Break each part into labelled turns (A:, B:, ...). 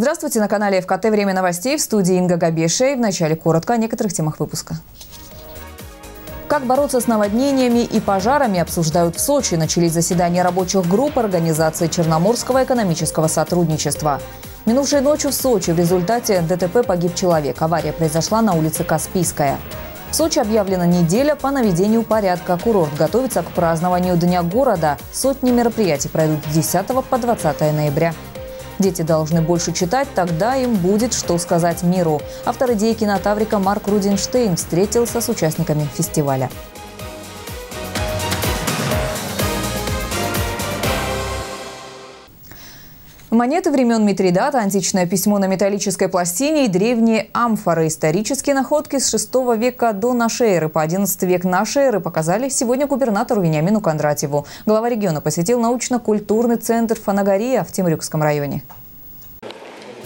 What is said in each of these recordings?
A: Здравствуйте, на канале ФКТ «Время новостей» в студии Инга Габешей. В начале коротко о некоторых темах выпуска. Как бороться с наводнениями и пожарами обсуждают в Сочи. Начались заседания рабочих групп Организации Черноморского экономического сотрудничества. Минувшей ночью в Сочи в результате ДТП погиб человек. Авария произошла на улице Каспийская. В Сочи объявлена неделя по наведению порядка. Курорт готовится к празднованию Дня города. Сотни мероприятий пройдут с 10 по 20 ноября. Дети должны больше читать, тогда им будет что сказать миру. Автор идеи кинотаврика Марк Рудинштейн встретился с участниками фестиваля. Монеты времен Митридата, античное письмо на металлической пластине и древние амфоры. Исторические находки с 6 века до нашей эры по 11 век нашей эры показали сегодня губернатору Вениамину Кондратьеву. Глава региона посетил научно-культурный центр «Фанагория» в Темрюкском районе.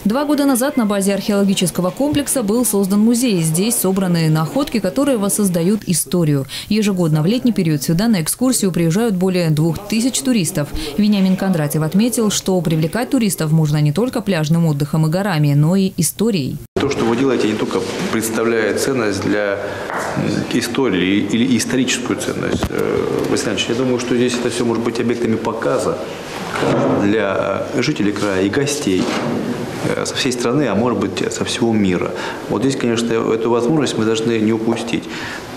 A: Два года назад на базе археологического комплекса был создан музей. Здесь собраны находки, которые воссоздают историю. Ежегодно в летний период сюда на экскурсию приезжают более двух тысяч туристов. Вениамин Кондратьев отметил, что привлекать туристов можно не только пляжным отдыхом и горами, но и историей.
B: То, что вы делаете, не только представляет ценность для истории или историческую ценность. Э, Василий я думаю, что здесь это все может быть объектами показа для жителей края и гостей. Э, со всей страны, а может быть со всего мира. Вот здесь, конечно, эту возможность мы должны не упустить.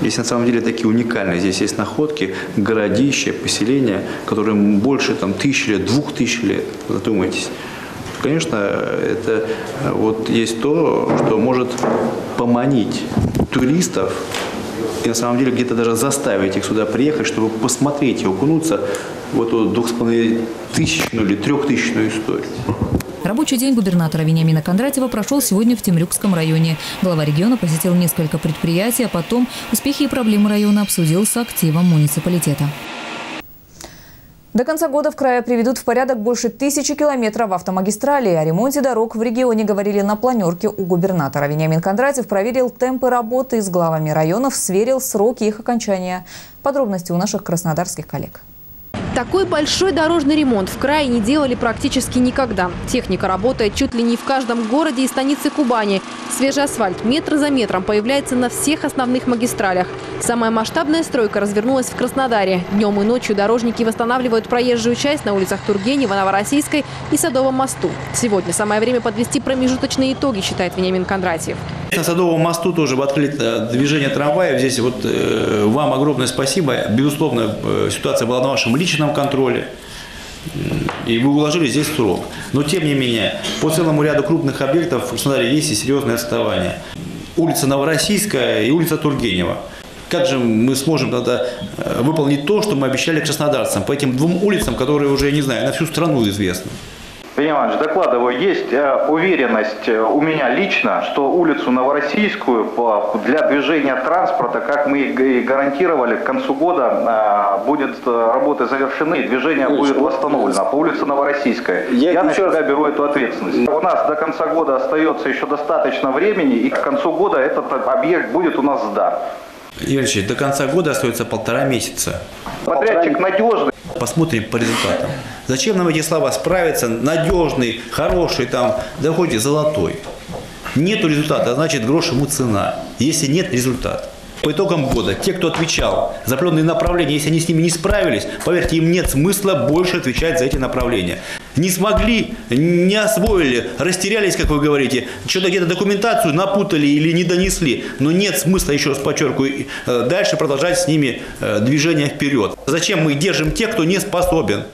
B: Здесь на самом деле такие уникальные. Здесь есть находки, городища, поселения, которые больше там, тысячи лет, двух тысяч лет. Задумайтесь. Конечно, это э, вот есть то, что может поманить туристов и на самом деле где-то даже заставить их сюда приехать, чтобы посмотреть и окунуться в эту двух с половиной тысячную или трехтысячную историю.
A: Рабочий день губернатора Вениамина Кондратьева прошел сегодня в Темрюкском районе. Глава региона посетил несколько предприятий, а потом успехи и проблемы района обсудил с активом муниципалитета. До конца года в крае приведут в порядок больше тысячи километров автомагистрали. О ремонте дорог в регионе говорили на планерке у губернатора. Вениамин Кондратьев проверил темпы работы с главами районов, сверил сроки их окончания. Подробности у наших краснодарских коллег.
C: Такой большой дорожный ремонт в крае не делали практически никогда. Техника работает чуть ли не в каждом городе и станице Кубани. Свежий асфальт метр за метром появляется на всех основных магистралях. Самая масштабная стройка развернулась в Краснодаре. Днем и ночью дорожники восстанавливают проезжую часть на улицах Тургенева, Новороссийской и Садовом мосту. Сегодня самое время подвести промежуточные итоги, считает Вениамин Кондратьев.
B: На Садовом мосту тоже открыли э, движение трамваев. Здесь вот э, вам огромное спасибо. Безусловно, э, ситуация была на вашем личном контроле. И вы уложили здесь срок. Но тем не менее, по целому ряду крупных объектов в Краснодаре есть и серьезные отставания. Улица Новороссийская и улица Тургенева. Как же мы сможем тогда выполнить то, что мы обещали краснодарцам по этим двум улицам, которые уже, не знаю, на всю страну известны?
D: Иванович, докладываю, есть э, уверенность э, у меня лично, что улицу Новороссийскую для движения транспорта, как мы и гарантировали, к концу года э, будет работы завершены, движение будет восстановлено по улице Новороссийская. Я, Я на себя беру эту ответственность. У нас до конца года остается еще достаточно времени, и к концу года этот объект будет у нас сдан.
B: Юрий до конца года остается полтора месяца.
D: Подрядчик надежный.
B: Посмотрим по результатам. Зачем нам эти слова справиться? Надежный, хороший, там, да хоть золотой. Нету результата, значит грош ему цена. Если нет результата. По итогам года, те, кто отвечал за определенные направления, если они с ними не справились, поверьте, им нет смысла больше отвечать за эти направления. Не смогли, не освоили, растерялись, как вы говорите, что-то где-то документацию напутали или не донесли. Но нет смысла, еще раз подчеркиваю, э, дальше продолжать с ними э, движение вперед. Зачем мы держим тех, кто не способен?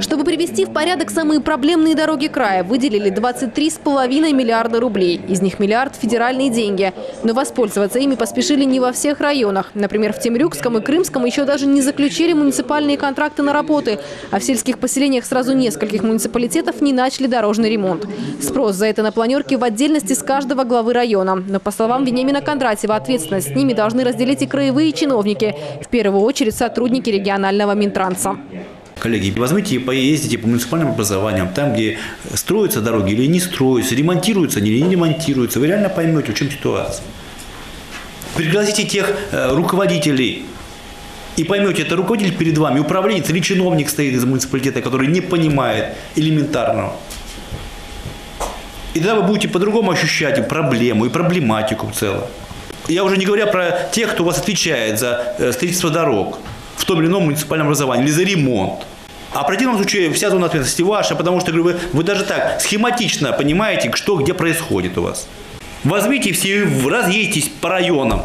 C: Чтобы привести в порядок самые проблемные дороги края, выделили 23,5 миллиарда рублей. Из них миллиард – федеральные деньги. Но воспользоваться ими поспешили не во всех районах. Например, в Темрюкском и Крымском еще даже не заключили муниципальные контракты на работы. А в сельских поселениях сразу нескольких муниципалитетов не начали дорожный ремонт. Спрос за это на планерке в отдельности с каждого главы района. Но по словам Вениамина Кондратьева, ответственность с ними должны разделить и краевые чиновники. В первую очередь сотрудники регионального Минтранса.
B: Коллеги, возьмите и поездите по муниципальным образованиям, там, где строятся дороги или не строятся, ремонтируются или не ремонтируются, вы реально поймете, в чем ситуация. Пригласите тех э, руководителей, и поймете, это руководитель перед вами, управленец или чиновник стоит из муниципалитета, который не понимает элементарного.
E: И тогда вы будете по-другому ощущать и проблему, и проблематику в целом. Я уже не говоря про тех, кто у вас отвечает за э, строительство дорог в том или ином муниципальном образовании или за ремонт. А в противном случае вся зона ответственности ваша, потому что говорю, вы, вы даже так схематично понимаете, что где происходит у вас. Возьмите все, разъедьтесь по районам.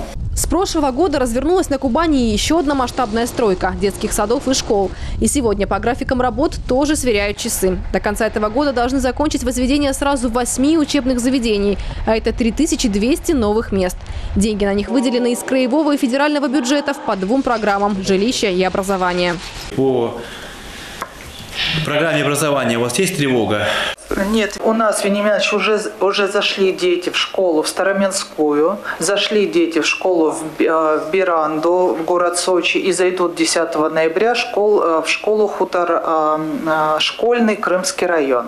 C: Прошлого года развернулась на Кубани еще одна масштабная стройка детских садов и школ. И сегодня по графикам работ тоже сверяют часы. До конца этого года должны закончить возведение сразу восьми учебных заведений, а это 3200 новых мест. Деньги на них выделены из краевого и федерального бюджетов по двум программам – жилища и образование.
E: По программе образования у вас есть тревога?
F: Нет, у нас, Вениаминович, уже, уже зашли дети в школу в Староменскую, зашли дети в школу в, э, в Биранду, в город Сочи, и зайдут 10 ноября школ, э, в школу хутор э, школьный Крымский район.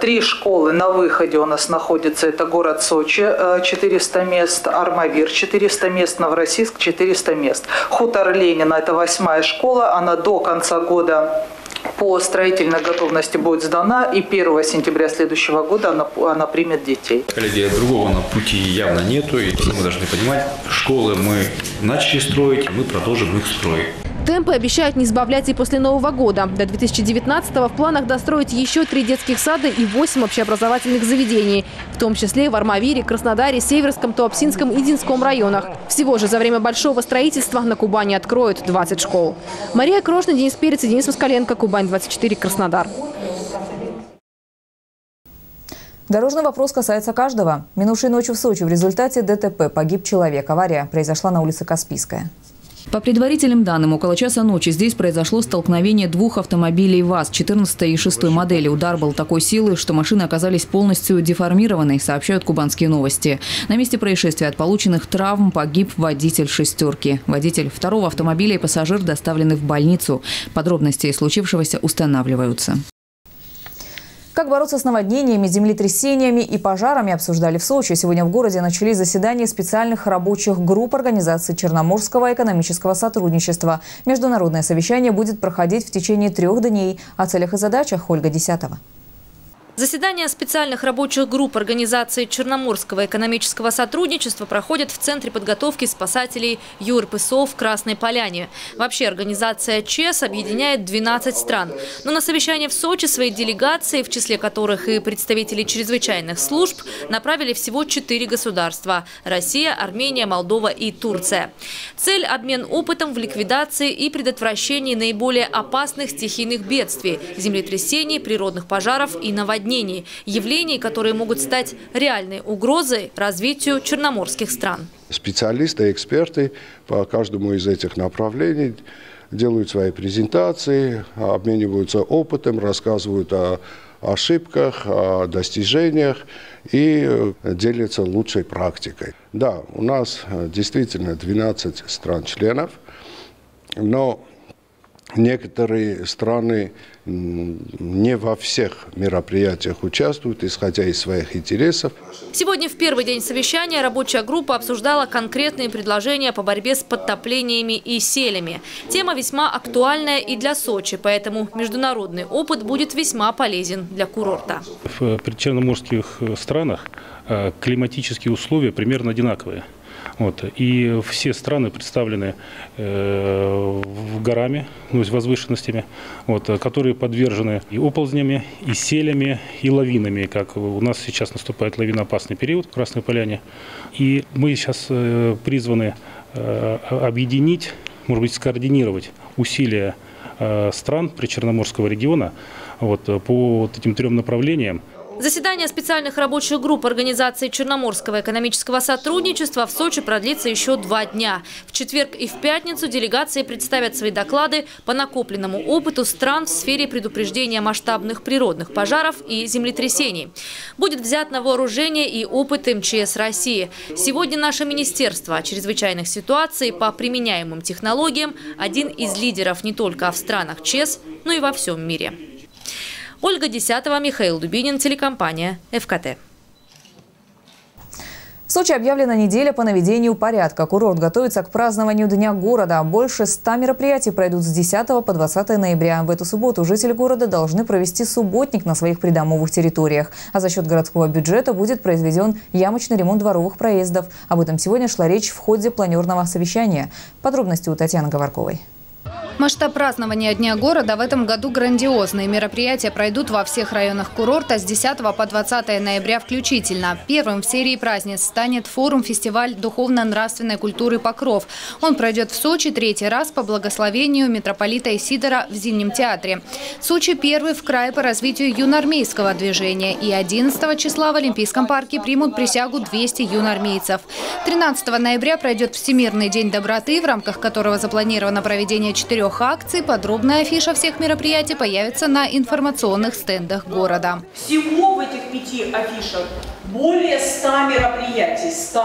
F: Три школы на выходе у нас находятся. Это город Сочи, 400 мест, Армавир, 400 мест, Новороссийск, 400 мест. Хутор Ленина, это восьмая школа, она до конца года по строительной готовности будет сдана, и 1 сентября следующего года она, она примет детей.
E: Коллеги, другого на пути явно нету, и мы должны понимать, школы мы начали строить, мы продолжим их строить.
C: Темпы обещают не сбавлять и после Нового года. До 2019-го в планах достроить еще три детских сада и восемь общеобразовательных заведений, в том числе в Армавире, Краснодаре, Северском, Туапсинском и Динском районах. Всего же за время большого строительства на Кубани откроют 20 школ. Мария Крошна, Денис Перец и Денис Москаленко, Кубань-24, Краснодар.
A: Дорожный вопрос касается каждого. Минувшей ночью в Сочи в результате ДТП погиб человек. Авария произошла на улице Каспийская.
G: По предварительным данным, около часа ночи здесь произошло столкновение двух автомобилей ВАЗ 14 и 6 модели. Удар был такой силы, что машины оказались полностью деформированы, сообщают кубанские новости. На месте происшествия от полученных травм погиб водитель «шестерки». Водитель второго автомобиля и пассажир доставлены в больницу. Подробности случившегося устанавливаются.
A: Как бороться с наводнениями, землетрясениями и пожарами обсуждали в Сочи. Сегодня в городе начались заседания специальных рабочих групп Организации Черноморского экономического сотрудничества. Международное совещание будет проходить в течение трех дней. О целях и задачах Ольга Десятова.
H: Заседания специальных рабочих групп Организации Черноморского экономического сотрудничества проходят в Центре подготовки спасателей ЮРПСО в Красной Поляне. Вообще организация ЧЕС объединяет 12 стран. Но на совещание в Сочи свои делегации, в числе которых и представители чрезвычайных служб, направили всего 4 государства – Россия, Армения, Молдова и Турция. Цель – обмен опытом в ликвидации и предотвращении наиболее опасных стихийных бедствий – землетрясений, природных пожаров и наводнений наводнений, явлений, которые могут стать реальной угрозой развитию черноморских стран.
I: Специалисты, эксперты по каждому из этих направлений делают свои презентации, обмениваются опытом, рассказывают о ошибках, о достижениях и э, делятся лучшей практикой. Да, у нас э, действительно 12 стран-членов, но некоторые страны не во всех мероприятиях участвуют, исходя из своих интересов.
H: Сегодня в первый день совещания рабочая группа обсуждала конкретные предложения по борьбе с подтоплениями и селями. Тема весьма актуальная и для Сочи, поэтому международный опыт будет весьма полезен для курорта.
J: В причерноморских странах э, климатические условия примерно одинаковые. Вот. И все страны представлены э, горами, ну, есть возвышенностями, вот, которые подвержены и оползнями, и селями, и лавинами, как у нас сейчас наступает лавиноопасный период в Красной Поляне. И мы сейчас э, призваны э, объединить, может быть, скоординировать усилия э, стран Причерноморского региона вот, по вот этим трем направлениям.
H: Заседание специальных рабочих групп Организации Черноморского экономического сотрудничества в Сочи продлится еще два дня. В четверг и в пятницу делегации представят свои доклады по накопленному опыту стран в сфере предупреждения масштабных природных пожаров и землетрясений. Будет взят на вооружение и опыт МЧС России. Сегодня наше Министерство чрезвычайных ситуаций по применяемым технологиям один из лидеров не только в странах ЧЕС, но и во всем мире. Ольга Десятого, Михаил Дубинин, телекомпания «ФКТ».
A: В Сочи объявлена неделя по наведению порядка. Курорт готовится к празднованию Дня города. Больше ста мероприятий пройдут с 10 по 20 ноября. В эту субботу жители города должны провести субботник на своих придомовых территориях. А за счет городского бюджета будет произведен ямочный ремонт дворовых проездов. Об этом сегодня шла речь в ходе планерного совещания. Подробности у Татьяны Говорковой.
K: Масштаб празднования Дня города в этом году грандиозный. Мероприятия пройдут во всех районах курорта с 10 по 20 ноября включительно. Первым в серии праздниц станет форум-фестиваль духовно-нравственной культуры «Покров». Он пройдет в Сочи третий раз по благословению митрополита Исидора в Зимнем театре. Сочи первый в крае по развитию юноармейского движения. И 11 числа в Олимпийском парке примут присягу 200 юноармейцев. 13 ноября пройдет Всемирный день доброты, в рамках которого запланировано проведение четырех трех акций. Подробная афиша всех мероприятий появится на информационных стендах города.
L: Всего в этих пяти афишах более 100 мероприятий, 100.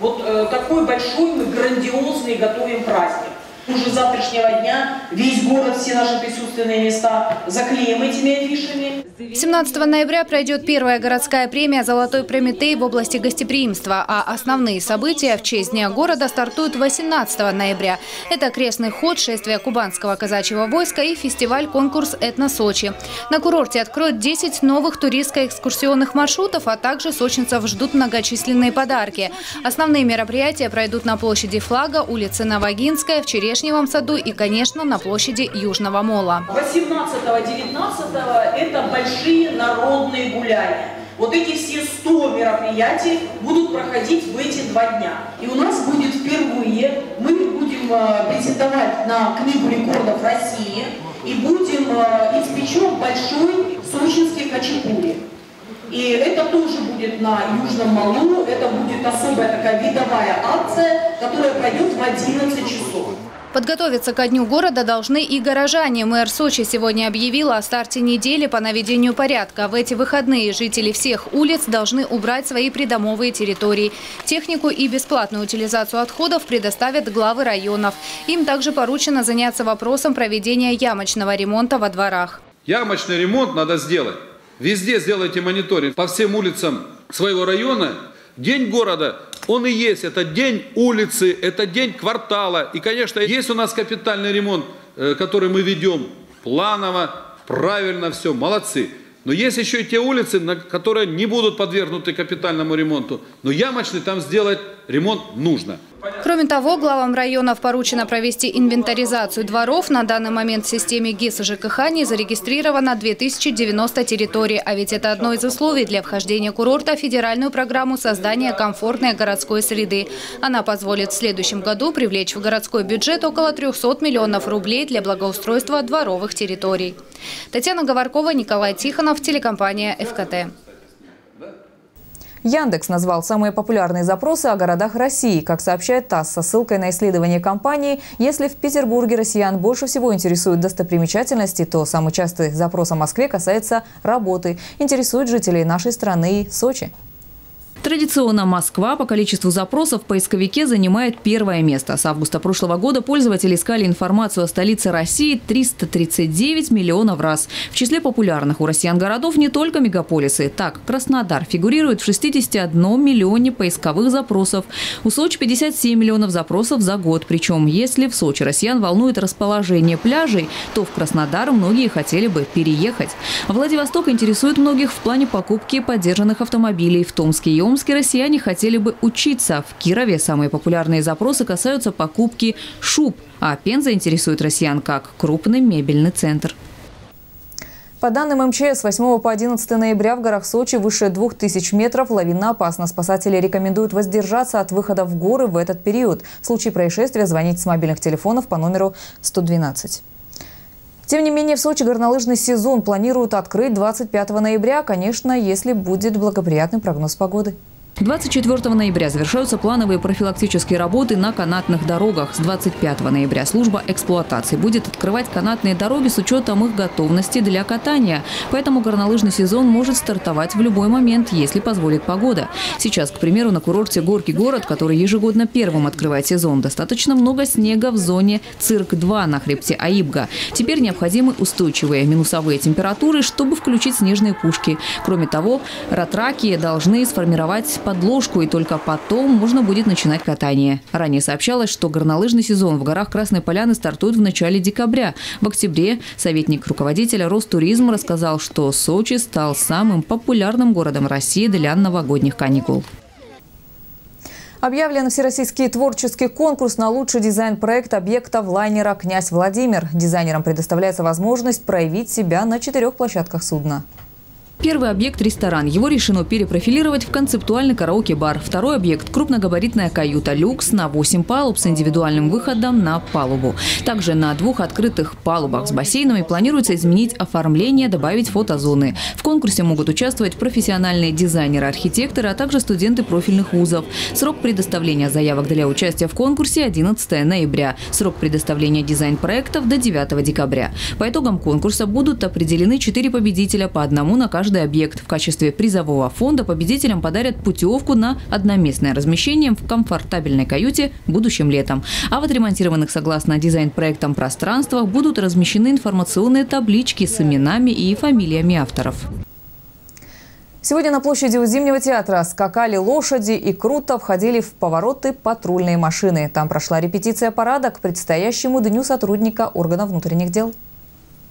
L: Вот э, такой большой мы грандиозный готовим праздник уже завтрашнего дня весь город, все наши присутственные места заклеим этими афишами.
K: 17 ноября пройдет первая городская премия «Золотой Прометей» в области гостеприимства, а основные события в честь Дня города стартуют 18 ноября. Это крестный ход, шествие кубанского казачьего войска и фестиваль-конкурс «Этно-Сочи». На курорте откроют 10 новых туристско-экскурсионных маршрутов, а также сочинцев ждут многочисленные подарки. Основные мероприятия пройдут на площади Флага, улице Новогинская, в Череш Вишневом саду и, конечно, на площади Южного мола.
L: 18-19 это большие народные гуляния. Вот эти все 100 мероприятий будут проходить в эти два дня. И у нас будет впервые, мы будем э, претендовать на книгу рекордов России и будем э, испечем большой сочинский хачапури. И это тоже будет на Южном Малу, это будет особая такая видовая акция, которая пройдет в 11 часов.
K: Подготовиться ко дню города должны и горожане. Мэр Сочи сегодня объявила о старте недели по наведению порядка. В эти выходные жители всех улиц должны убрать свои придомовые территории. Технику и бесплатную утилизацию отходов предоставят главы районов. Им также поручено заняться вопросом проведения ямочного ремонта во дворах.
M: Ямочный ремонт надо сделать. Везде сделайте мониторинг по всем улицам своего района. День города он и есть. Это день улицы, это день квартала. И, конечно, есть у нас капитальный ремонт, э, который мы ведем планово, правильно все, молодцы. Но есть еще и те улицы, которые не будут подвергнуты капитальному ремонту. Но ямочный там сделать ремонт нужно.
K: Кроме того, главам районов поручено провести инвентаризацию дворов. На данный момент в системе ГИС ЖКХ не зарегистрировано 2090 территорий. А ведь это одно из условий для вхождения курорта в федеральную программу создания комфортной городской среды. Она позволит в следующем году привлечь в городской бюджет около 300 миллионов рублей для благоустройства дворовых территорий. Татьяна Говоркова, Николай Тихонов, телекомпания «ФКТ».
A: Яндекс назвал самые популярные запросы о городах России. Как сообщает ТАСС со ссылкой на исследование компании, если в Петербурге россиян больше всего интересуют достопримечательности, то самый частый запрос о Москве касается работы. Интересует жителей нашей страны Сочи.
G: Традиционно Москва по количеству запросов в поисковике занимает первое место. С августа прошлого года пользователи искали информацию о столице России 339 миллионов раз. В числе популярных у россиян городов не только мегаполисы. Так, Краснодар фигурирует в 61 миллионе поисковых запросов. У Сочи 57 миллионов запросов за год. Причем, если в Сочи россиян волнует расположение пляжей, то в Краснодар многие хотели бы переехать. Владивосток интересует многих в плане покупки поддержанных автомобилей. В Томске и Омске россияне хотели бы учиться. В Кирове самые популярные запросы касаются покупки шуб, а Пенза интересует россиян как крупный мебельный центр.
A: По данным МЧС, с 8 по 11 ноября в горах Сочи выше 2000 метров лавина опасна. Спасатели рекомендуют воздержаться от выхода в горы в этот период. В случае происшествия звонить с мобильных телефонов по номеру 112. Тем не менее, в Сочи горнолыжный сезон планируют открыть 25 ноября, конечно, если будет благоприятный прогноз погоды.
G: 24 ноября завершаются плановые профилактические работы на канатных дорогах. С 25 ноября служба эксплуатации будет открывать канатные дороги с учетом их готовности для катания. Поэтому горнолыжный сезон может стартовать в любой момент, если позволит погода. Сейчас, к примеру, на курорте Горький город, который ежегодно первым открывает сезон, достаточно много снега в зоне Цирк-2 на хребте Аибга. Теперь необходимы устойчивые минусовые температуры, чтобы включить снежные пушки. Кроме того, ратраки должны сформировать подложку, и только потом можно будет начинать катание. Ранее сообщалось, что горнолыжный сезон в горах Красной Поляны стартует в начале декабря. В октябре советник руководителя Ростуризма рассказал, что Сочи стал самым популярным городом России для новогодних каникул.
A: Объявлен всероссийский творческий конкурс на лучший дизайн проекта объекта в лайнера «Князь Владимир». Дизайнерам предоставляется возможность проявить себя на четырех площадках судна.
G: Первый объект – ресторан. Его решено перепрофилировать в концептуальный караоке-бар. Второй объект – крупногабаритная каюта «Люкс» на 8 палуб с индивидуальным выходом на палубу. Также на двух открытых палубах с бассейнами планируется изменить оформление, добавить фотозоны. В конкурсе могут участвовать профессиональные дизайнеры, архитекторы, а также студенты профильных вузов. Срок предоставления заявок для участия в конкурсе – 11 ноября. Срок предоставления дизайн-проектов – до 9 декабря. По итогам конкурса будут определены четыре победителя по одному на каждый каждый объект. В качестве призового фонда победителям подарят путевку на одноместное размещение в комфортабельной каюте будущим летом. А в отремонтированных согласно дизайн-проектам пространствах будут размещены информационные таблички с именами и фамилиями авторов.
A: Сегодня на площади у Зимнего театра скакали лошади и круто входили в повороты патрульные машины. Там прошла репетиция парада к предстоящему Дню сотрудника органов внутренних дел.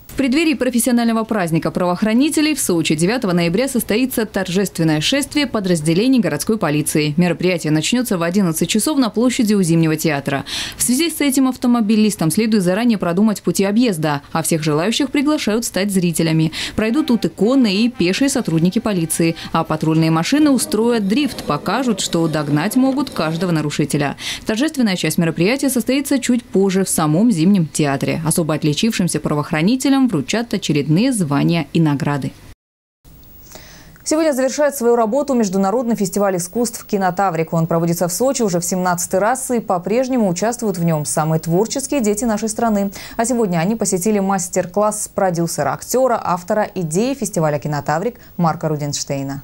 G: В преддверии профессионального праздника правоохранителей в Сочи 9 ноября состоится торжественное шествие подразделений городской полиции. Мероприятие начнется в 11 часов на площади у Зимнего театра. В связи с этим автомобилистам следует заранее продумать пути объезда, а всех желающих приглашают стать зрителями. Пройдут тут и конные, и пешие сотрудники полиции, а патрульные машины устроят дрифт, покажут, что догнать могут каждого нарушителя. Торжественная часть мероприятия состоится чуть позже в самом Зимнем театре. Особо отличившимся правоохранителям победителям вручат очередные звания и награды.
A: Сегодня завершает свою работу Международный фестиваль искусств «Кинотаврик». Он проводится в Сочи уже в 17 раз и по-прежнему участвуют в нем самые творческие дети нашей страны. А сегодня они посетили мастер-класс продюсера, актера, автора идеи фестиваля «Кинотаврик» Марка Рудинштейна.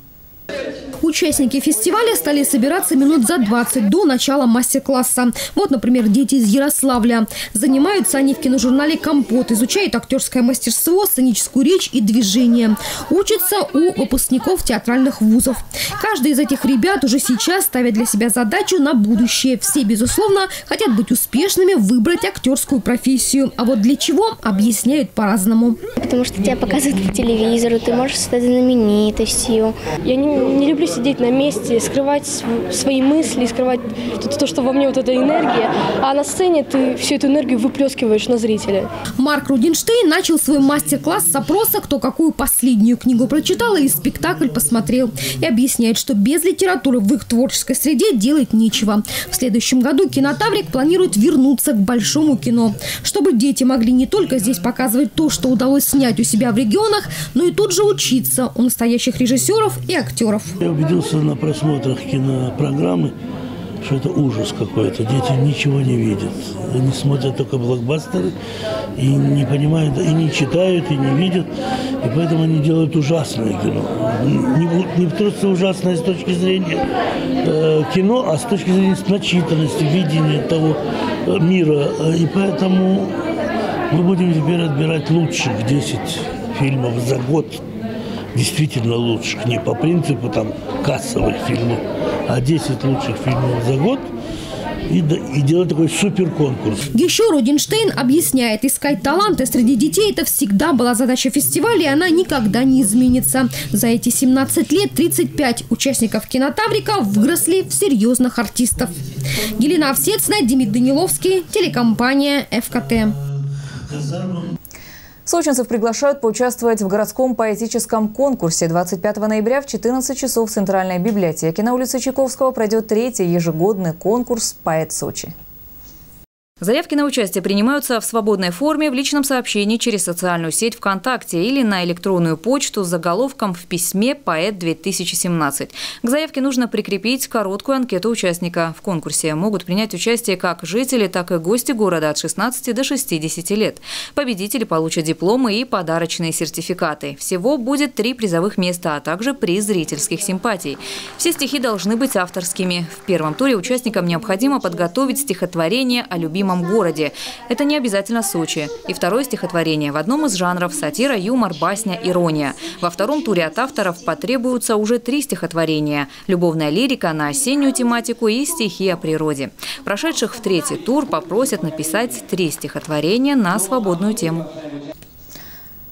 N: Участники фестиваля стали собираться минут за 20 до начала мастер-класса. Вот, например, дети из Ярославля. Занимаются они в киножурнале «Компот», изучают актерское мастерство, сценическую речь и движение. Учатся у выпускников театральных вузов. Каждый из этих ребят уже сейчас ставит для себя задачу на будущее. Все, безусловно, хотят быть успешными, выбрать актерскую профессию. А вот для чего, объясняют по-разному.
O: Потому что тебя показывают по телевизору, ты можешь стать знаменитостью.
P: Я не, не люблю сидеть на месте, скрывать свои мысли, скрывать то, что во мне вот эта энергия. А на сцене ты всю эту энергию выплескиваешь на зрителя.
N: Марк Рудинштейн начал свой мастер-класс с опроса, кто какую последнюю книгу прочитал или спектакль посмотрел. И объясняет, что без литературы в их творческой среде делать нечего. В следующем году кинотаврик планирует вернуться к большому кино, чтобы дети могли не только здесь показывать то, что удалось снять у себя в регионах, но и тут же учиться у настоящих режиссеров и актеров
Q: убедился на просмотрах кинопрограммы, что это ужас какой-то. Дети ничего не видят. Они смотрят только блокбастеры и не понимают, и не читают, и не видят. И поэтому они делают ужасное кино. Не, не просто ужасное с точки зрения э, кино, а с точки зрения начитанности, видения того э, мира. И поэтому мы будем теперь отбирать лучших 10 фильмов за год действительно лучших, не по принципу там кассовых фильмов, а 10 лучших фильмов за год и, и делать такой супер конкурс.
N: Еще Рудинштейн объясняет, искать таланты среди детей – это всегда была задача фестиваля, и она никогда не изменится. За эти 17 лет 35 участников кинотаврика выросли в серьезных артистов. Елена Овсецна, Демид Даниловский, телекомпания «ФКТ».
A: Сочинцев приглашают поучаствовать в городском поэтическом конкурсе. 25 ноября в 14 часов в Центральной библиотеке на улице Чайковского пройдет третий ежегодный конкурс «Поэт Сочи».
G: Заявки на участие принимаются в свободной форме в личном сообщении через социальную сеть ВКонтакте или на электронную почту с заголовком в письме «Поэт-2017». К заявке нужно прикрепить короткую анкету участника. В конкурсе могут принять участие как жители, так и гости города от 16 до 60 лет. Победители получат дипломы и подарочные сертификаты. Всего будет три призовых места, а также приз зрительских симпатий. Все стихи должны быть авторскими. В первом туре участникам необходимо подготовить стихотворение о любимом любимом городе. Это не обязательно Сочи. И второе стихотворение в одном из жанров – сатира, юмор, басня, ирония. Во втором туре от авторов потребуются уже три стихотворения – любовная лирика на осеннюю тематику и стихи о природе. Прошедших в третий тур попросят написать три стихотворения на свободную тему.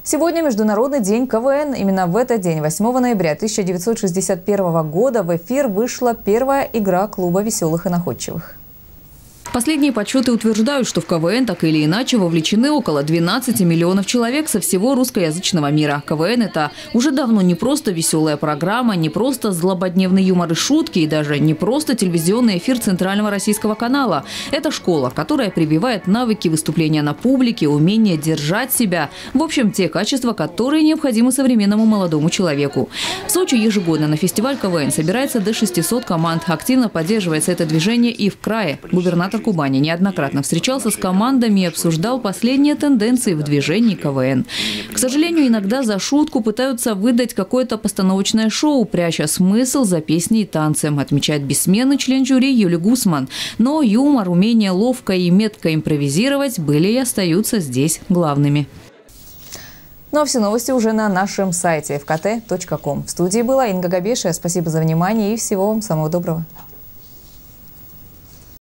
A: Сегодня Международный день КВН. Именно в этот день, 8 ноября 1961 года, в эфир вышла первая игра клуба «Веселых и находчивых».
G: Последние подсчеты утверждают, что в КВН так или иначе вовлечены около 12 миллионов человек со всего русскоязычного мира. КВН – это уже давно не просто веселая программа, не просто злободневный юмор и шутки, и даже не просто телевизионный эфир Центрального российского канала. Это школа, которая прививает навыки выступления на публике, умение держать себя. В общем, те качества, которые необходимы современному молодому человеку. В Сочи ежегодно на фестиваль КВН собирается до 600 команд. Активно поддерживается это движение и в крае. Губернатор Кубани неоднократно встречался с командами и обсуждал последние тенденции в движении КВН. К сожалению, иногда за шутку пытаются выдать какое-то постановочное шоу, пряча смысл за песни и танцы, отмечает бессменный член жюри Юли Гусман. Но юмор, умение ловко и метко импровизировать были и остаются здесь главными.
A: Ну а все новости уже на нашем сайте fkt.com. В студии была Инга Габешия. Спасибо за внимание и всего вам самого доброго.